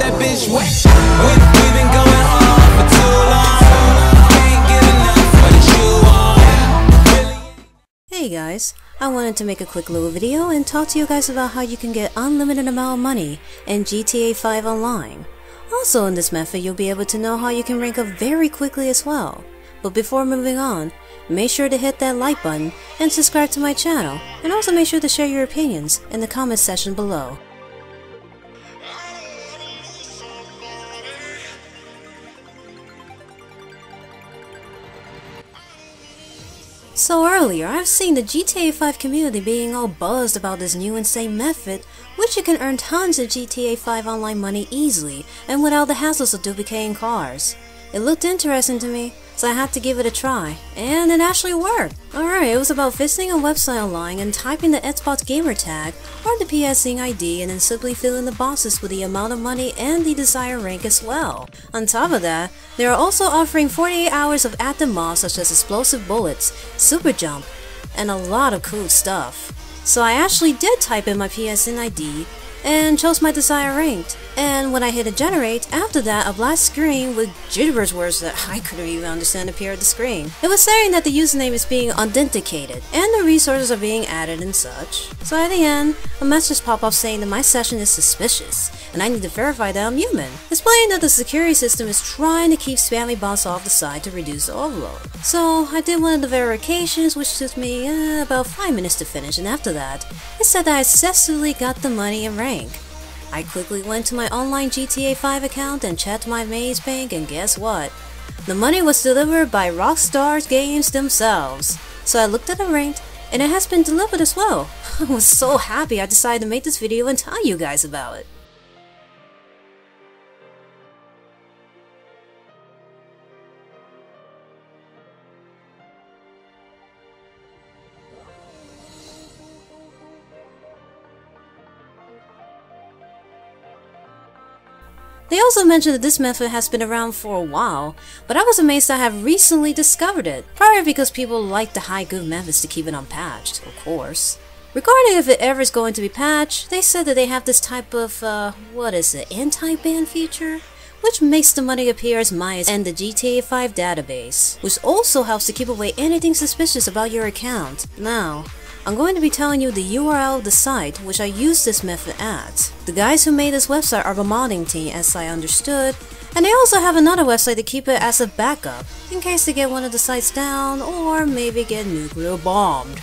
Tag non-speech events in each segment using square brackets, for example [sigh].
that bitch wet. We, we been going hard for too long. Can't get enough what you want. Hey guys, I wanted to make a quick little video and talk to you guys about how you can get unlimited amount of money in GTA 5 Online. Also in this method, you'll be able to know how you can rank up very quickly as well. But before moving on, make sure to hit that like button and subscribe to my channel, and also make sure to share your opinions in the comment section below. So earlier, I've seen the GTA 5 community being all buzzed about this new insane method, which you can earn tons of GTA 5 online money easily and without the hassles of duplicating cars. It looked interesting to me, so I had to give it a try, and it actually worked. Alright, it was about visiting a website online and typing the Xbox gamer tag or the PSN ID and then simply filling the boxes with the amount of money and the desired rank as well. On top of that, they are also offering 48 hours of active mods such as explosive bullets, super jump, and a lot of cool stuff. So I actually did type in my PSN ID and chose my desired rank. And when I hit a generate, after that a black screen with gibberish words that I couldn't even understand appeared at the screen. It was saying that the username is being authenticated and the resources are being added and such. So at the end, a message popped up saying that my session is suspicious and I need to verify that I'm human, displaying that the security system is trying to keep spammy bots off the side to reduce the overload. So I did one of the verifications which took me uh, about 5 minutes to finish and after that, it said that I successfully got the money and rank. I quickly went to my online GTA 5 account and checked my maze bank and guess what? The money was delivered by Rockstar Games themselves. So I looked at the rank and it has been delivered as well. [laughs] I was so happy I decided to make this video and tell you guys about it. They also mentioned that this method has been around for a while, but I was amazed I have recently discovered it, probably because people like to hide good methods to keep it unpatched, of course. Regarding if it ever is going to be patched, they said that they have this type of, uh, what is it, anti-ban feature? Which makes the money appear as minus and the GTA 5 database, which also helps to keep away anything suspicious about your account. Now, I'm going to be telling you the URL of the site which I use this method at. The guys who made this website are a modding team as I understood, and they also have another website to keep it as a backup, in case they get one of the sites down or maybe get nuclear bombed.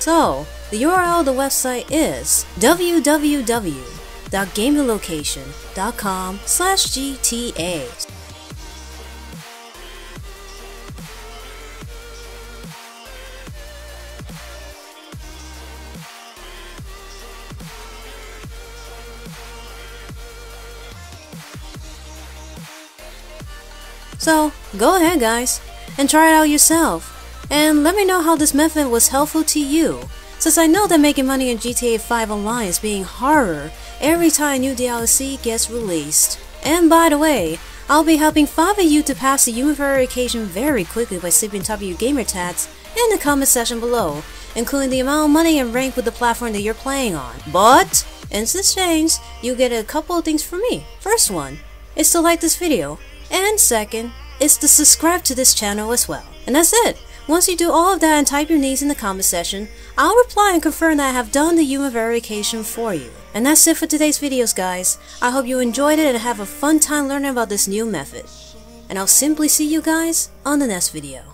So, the URL of the website is www.gaminglocation.com slash GTA. So, go ahead guys, and try it out yourself. And let me know how this method was helpful to you, since I know that making money in GTA 5 Online is being harder every time new DLC gets released. And by the way, I'll be helping 5 of you to pass the human occasion very quickly by slipping top of your gamer tags in the comment section below, including the amount of money and rank with the platform that you're playing on. But, in exchange, you get a couple of things from me. First one is to like this video, and second is to subscribe to this channel as well. And that's it. Once you do all of that and type your needs in the comment section, I'll reply and confirm that I have done the human verification for you. And that's it for today's videos guys. I hope you enjoyed it and have a fun time learning about this new method. And I'll simply see you guys on the next video.